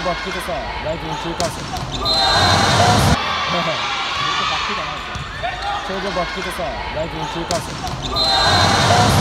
バックでさライトに中間す バックじゃないですよ。ちょうどバックでさライトに中間替え